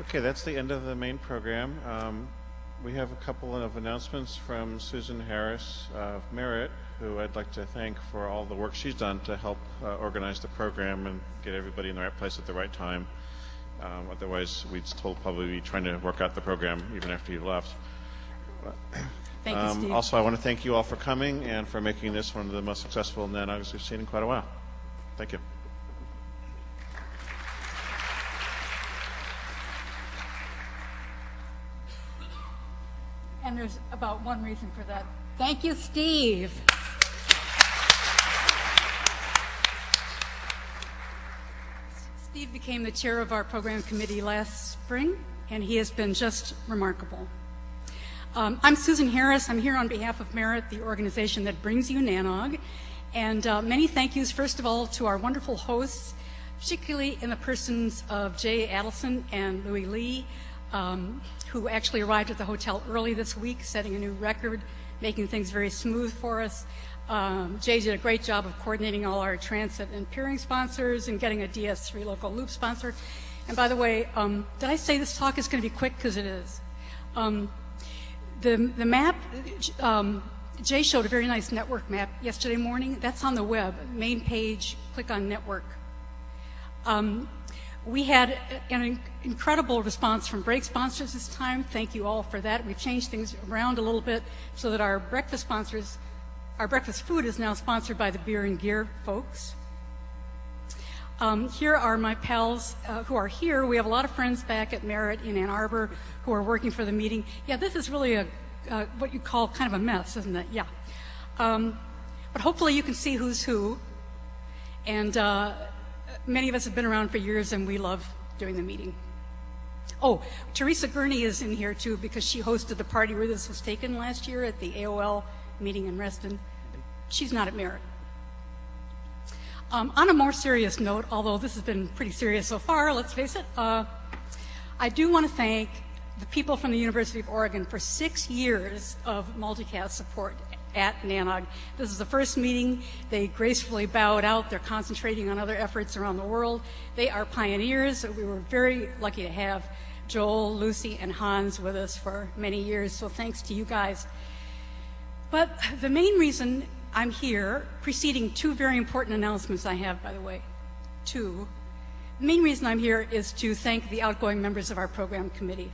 Okay, that's the end of the main program. Um, we have a couple of announcements from Susan Harris of Merit, who I'd like to thank for all the work she's done to help uh, organize the program and get everybody in the right place at the right time. Um, otherwise, we'd still probably be trying to work out the program even after you've left. Thank you, Um, Steve. Also, I want to thank you all for coming and for making this one of the most successful NANOGs we've seen in quite a while. Thank you. And there's about one reason for that. Thank you, Steve. Steve became the chair of our program committee last spring, and he has been just remarkable. Um, I'm Susan Harris. I'm here on behalf of Merit, the organization that brings you NANOG. And uh, many thank yous, first of all, to our wonderful hosts, particularly in the persons of Jay Adelson and Louis Lee, um, who actually arrived at the hotel early this week, setting a new record, making things very smooth for us. Um, Jay did a great job of coordinating all our transit and peering sponsors and getting a DS3 local loop sponsor. And by the way, um, did I say this talk is going to be quick? Because it is. Um, the, the map, um, Jay showed a very nice network map yesterday morning. That's on the web, main page, click on network. Um, we had an incredible response from break sponsors this time. Thank you all for that. We've changed things around a little bit so that our breakfast sponsors, our breakfast food is now sponsored by the beer and gear folks. Um, here are my pals uh, who are here. We have a lot of friends back at Merit in Ann Arbor who are working for the meeting. Yeah, this is really a uh, what you call kind of a mess, isn't it? Yeah. Um, but hopefully you can see who's who. And uh, many of us have been around for years and we love doing the meeting. Oh, Teresa Gurney is in here too because she hosted the party where this was taken last year at the AOL meeting in Reston. She's not at Merit. Um, on a more serious note, although this has been pretty serious so far, let's face it, uh, I do want to thank the people from the University of Oregon for six years of multicast support at NANOG. This is the first meeting. They gracefully bowed out. They're concentrating on other efforts around the world. They are pioneers. We were very lucky to have Joel, Lucy, and Hans with us for many years, so thanks to you guys. But the main reason I'm here, preceding two very important announcements I have, by the way, two. The main reason I'm here is to thank the outgoing members of our program committee.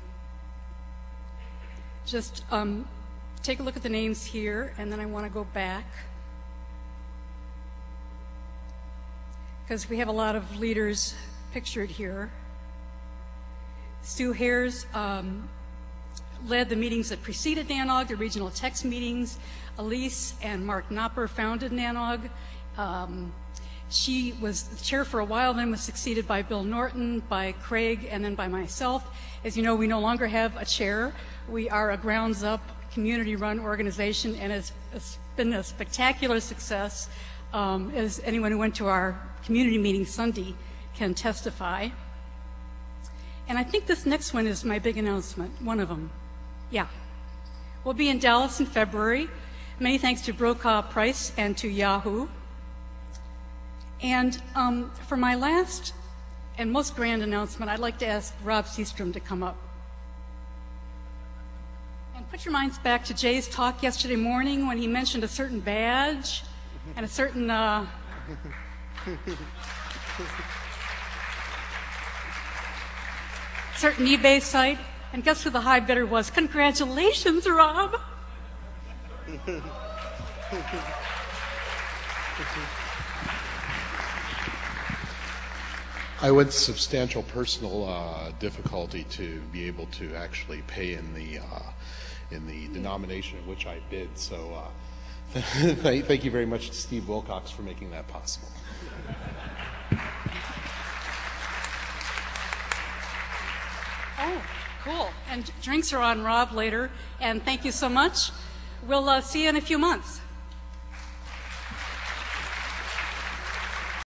Just um, take a look at the names here, and then I want to go back. Because we have a lot of leaders pictured here. Stu Hares um, led the meetings that preceded NANOG, the regional techs meetings. Elise and Mark Knopper founded NANOG. Um, she was the chair for a while, then was succeeded by Bill Norton, by Craig, and then by myself. As you know, we no longer have a chair. We are a grounds up, community run organization, and it's, it's been a spectacular success, um, as anyone who went to our community meeting Sunday can testify. And I think this next one is my big announcement, one of them. Yeah. We'll be in Dallas in February. Many thanks to Brokaw Price and to Yahoo. And um, for my last and most grand announcement, I'd like to ask Rob Seastrom to come up. And put your minds back to Jay's talk yesterday morning when he mentioned a certain badge and a certain. Uh, certain eBay site. And guess who the high bidder was? Congratulations, Rob. I went substantial personal uh, difficulty to be able to actually pay in the uh, in the denomination in which I bid. So, uh, thank, thank you very much to Steve Wilcox for making that possible. Oh, cool. And drinks are on Rob later. And thank you so much. We'll uh, see you in a few months.